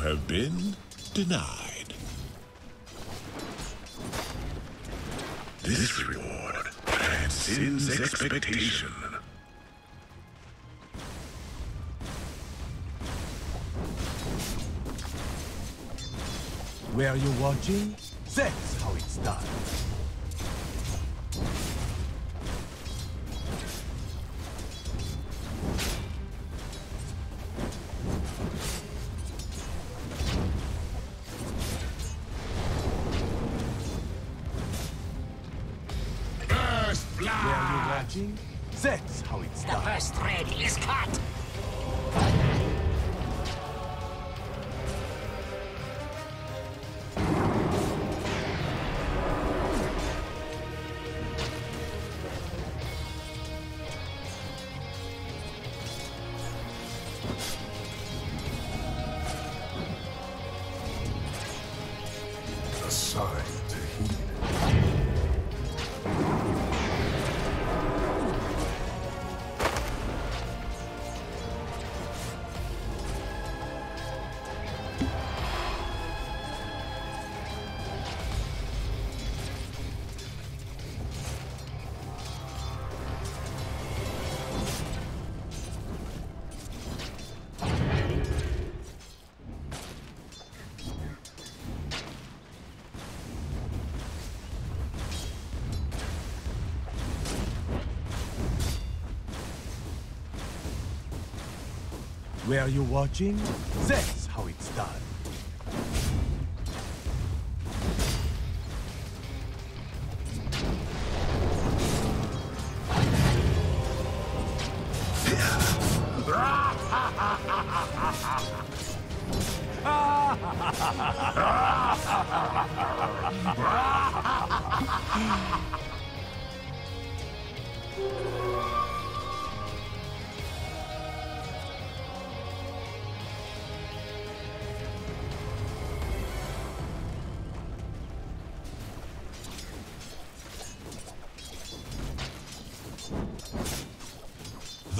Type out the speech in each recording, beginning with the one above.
have been denied. This reward transcends expectation. Where you watching? That's how it's done. Watching? That's how it's done. The first thread is cut. Where you watching? That's how it's done.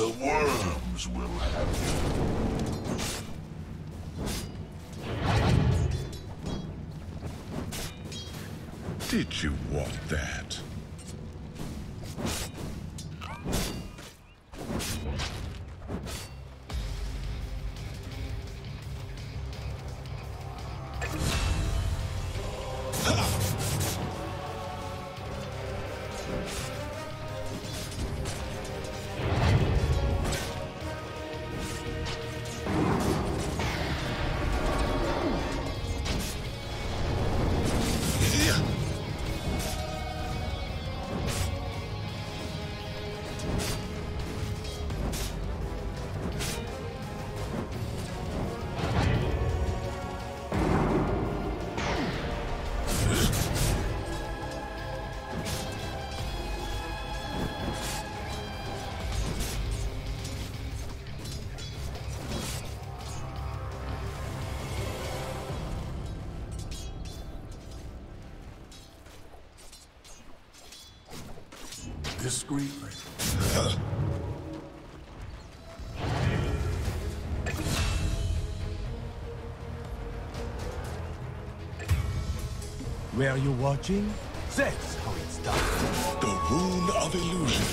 The worms will have you. Did you want that? Discreetly. Where are you watching? That's how it's done. The Rune of Illusion.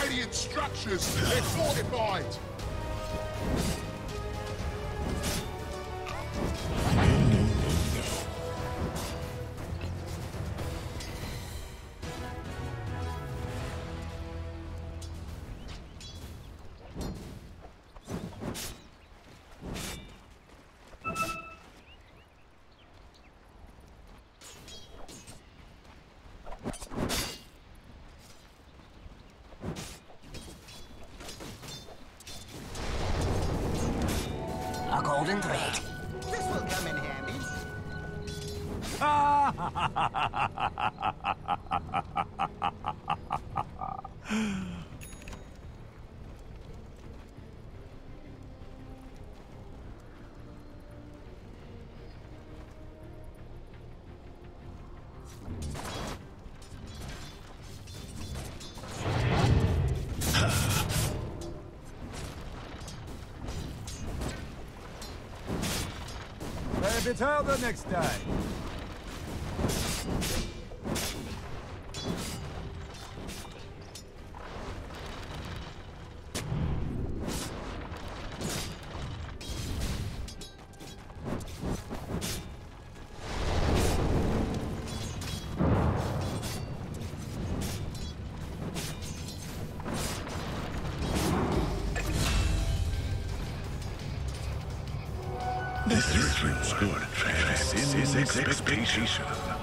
Radiant structures! They're fortified! If it's out the next time. This is difference good transcends expectation. The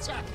tower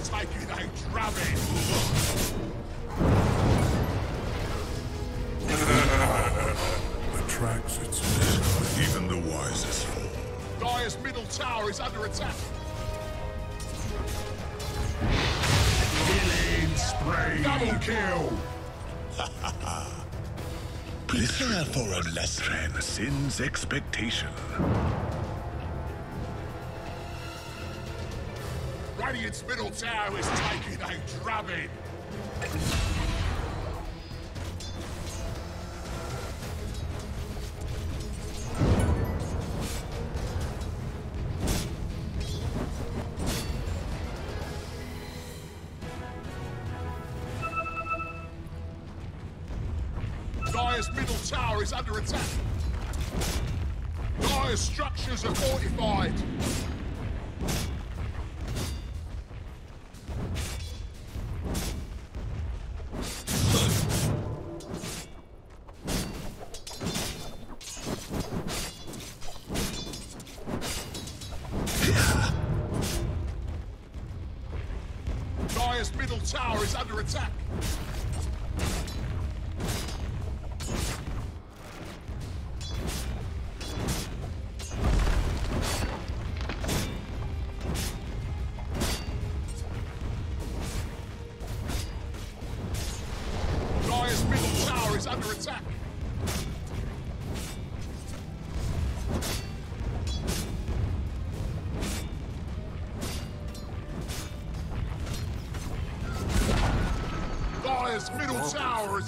is taking a drubbing. Attracts its men. Even the wisest fall. Dire's middle tower is under attack. Killing spree. Double kill. Prepare for a less sin's expectation. Radiant's middle tower is taking a drubbing. Dire's middle tower is under attack. Dire's structures are fortified.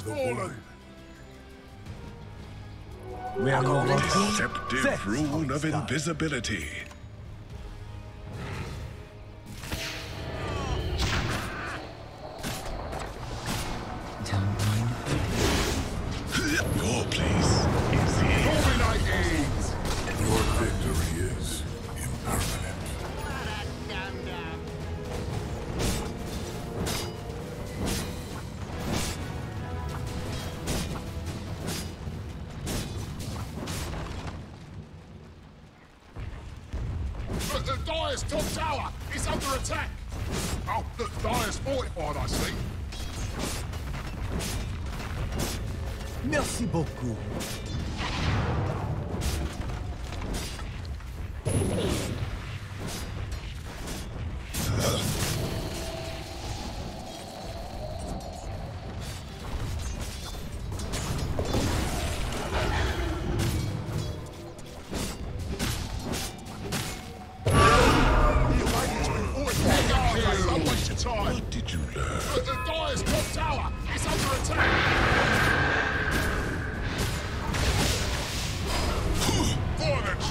Fallen. You watching? Deceptive Sex rune of invisibility. Tower is under attack! Oh, look, Dire's fortified, I see. Merci beaucoup.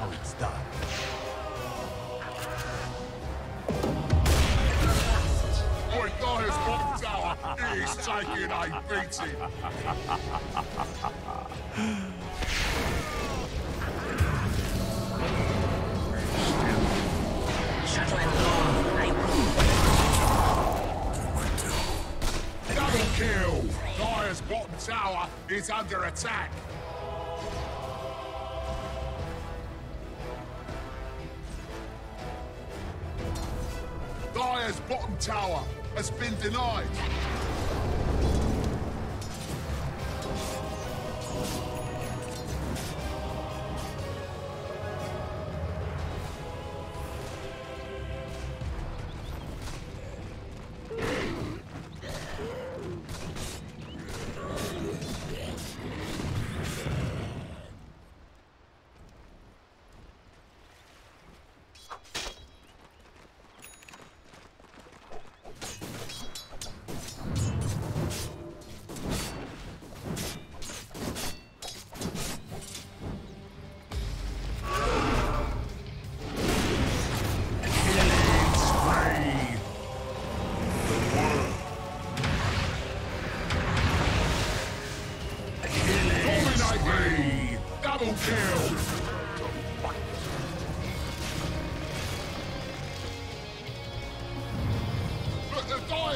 How it's done. Boy, Dire's bottom tower is taking a beating. Double kill. Dire's bottom tower is under attack. Tower has been denied.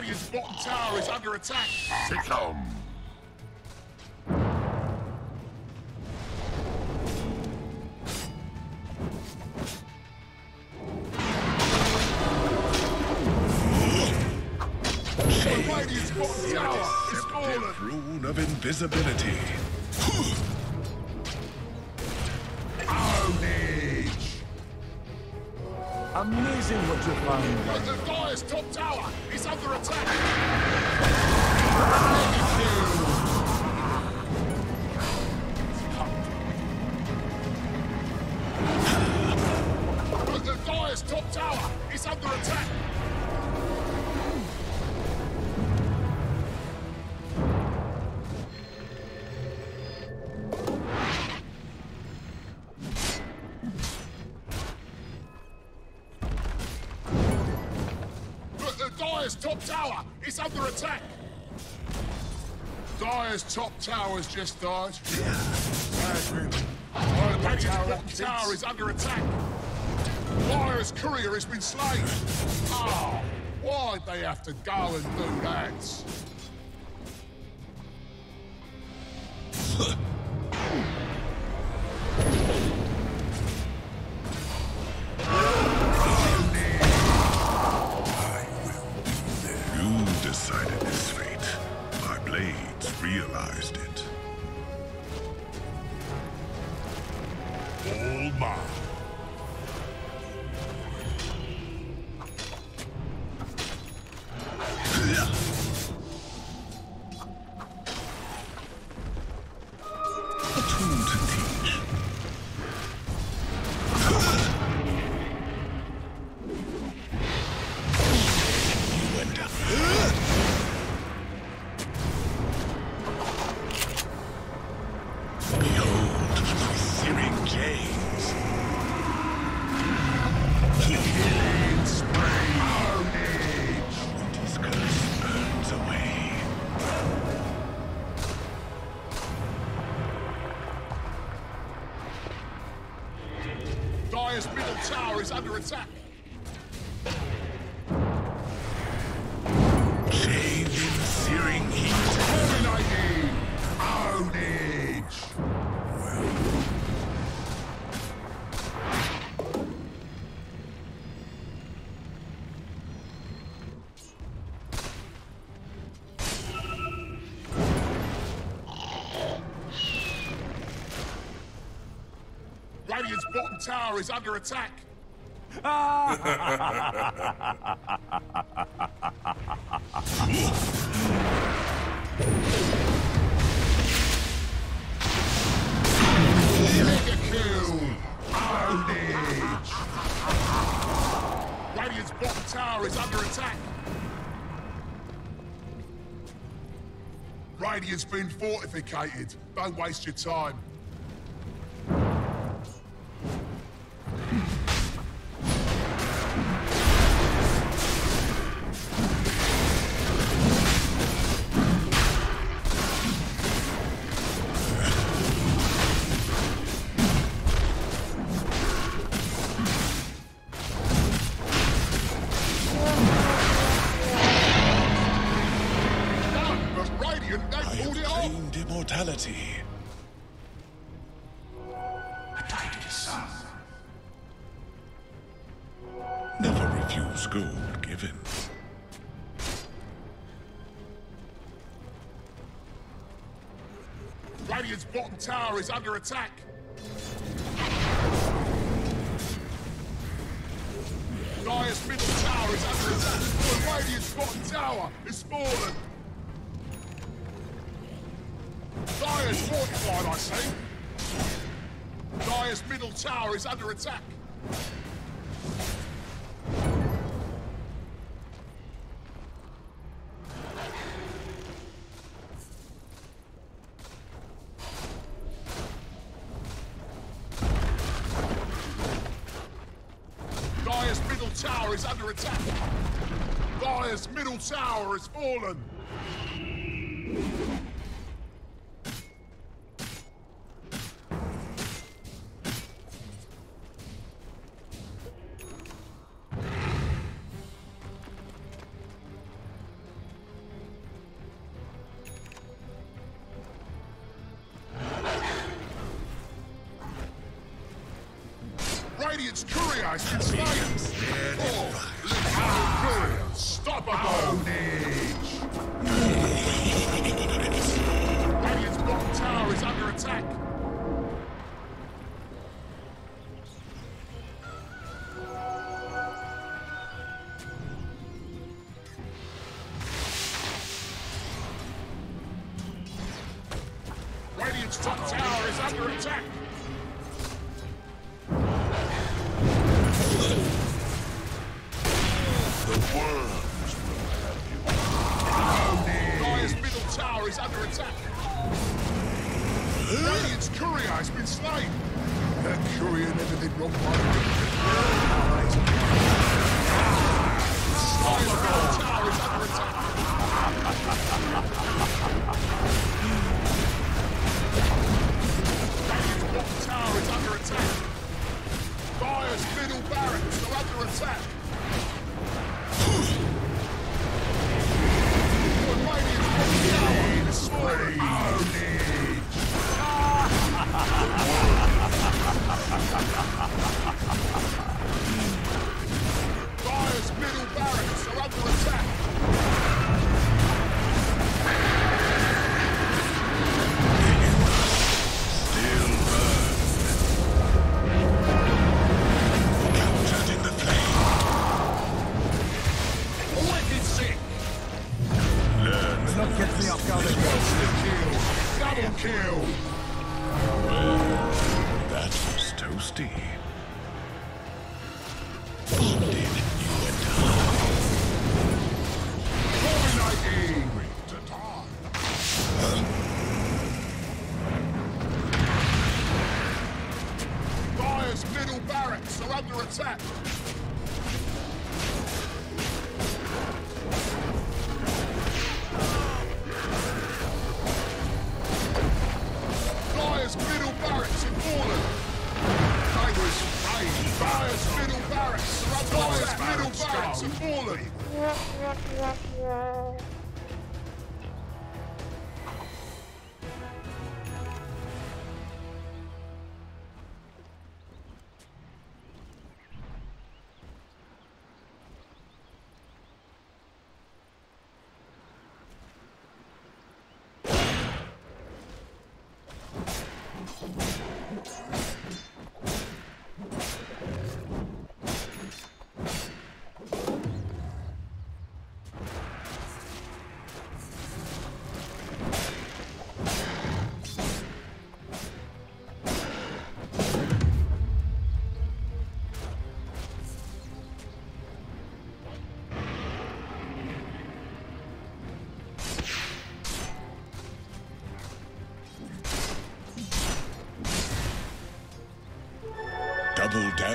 Radiant's bottom tower is under attack! Succumb. Radiant's bottom tower is fallen! Deceptive rune of invisibility. Ownage! Amazing what you found. Dire's top tower is under attack! Dire's top tower's just died. Radiant's bottom tower is under attack. Fire's courier has been slain. Oh, why'd they have to go and do that? All tower is under attack. Chained in searing heat. Radiant's bottom tower is under attack. Radiant's bottom tower is under attack. Radiant's been fortificated. Don't waste your time. Radiant's bottom tower is under attack. Dire's middle tower is under attack. The Radiant's bottom tower is fallen. Dire's fortified, I say. Dire's middle tower is under attack. Radiant's courier has been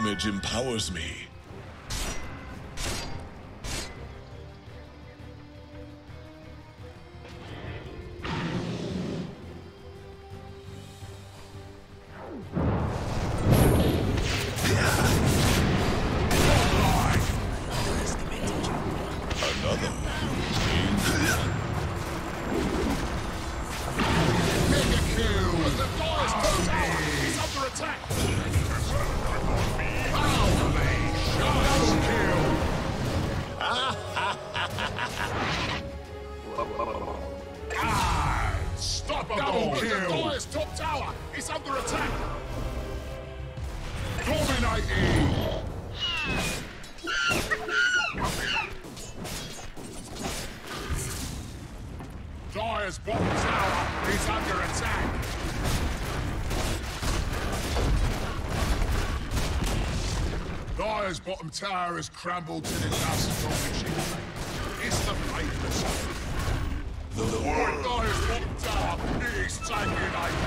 damage empowers me. bottom tower is crumbled to the dust of the It's the faithless. The, the world. Bottom tower is taken over.